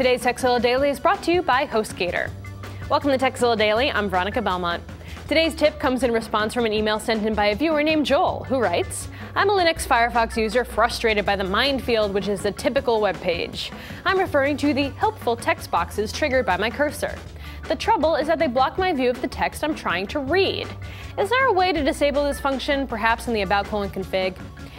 Today's Tekzilla Daily is brought to you by HostGator. Welcome to Tekzilla Daily. I'm Veronica Belmont. Today's tip comes in response from an email sent in by a viewer named Joel, who writes, I'm a Linux Firefox user frustrated by the minefield, which is the typical web page. I'm referring to the helpful text boxes triggered by my cursor. The trouble is that they block my view of the text I'm trying to read. Is there a way to disable this function, perhaps in the about colon config?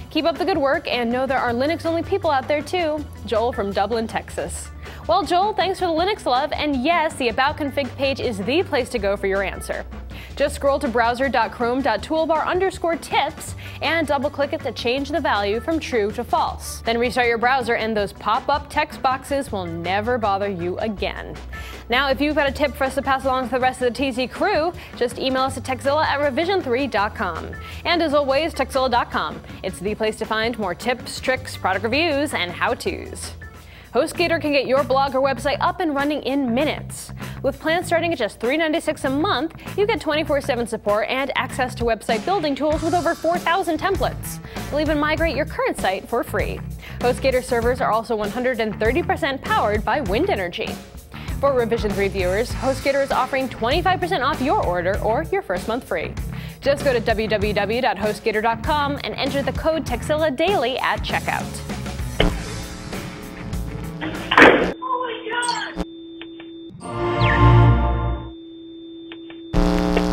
Keep up the good work and know there are Linux only people out there too. Joel from Dublin, Texas. Well, Joel, thanks for the Linux love, and yes, the About config page is the place to go for your answer. Just scroll to browser.chrome.toolbar underscore tips and double click it to change the value from true to false. Then restart your browser and those pop up text boxes will never bother you again. Now, if you've got a tip for us to pass along to the rest of the TC crew, just email us at tekzilla at revision3.com. And as always, tekzilla.com. It's the place to find more tips, tricks, product reviews, and how to's. HostGator can get your blog or website up and running in minutes. With plans starting at just $3.96 a month, you get 24-7 support and access to website building tools with over 4,000 templates. You'll even migrate your current site for free. HostGator servers are also 130% powered by wind energy. For Revision 3 viewers, HostGator is offering 25% off your order or your first month free. Just go to www.hostgator.com and enter the code TEKZILLA Daily at checkout.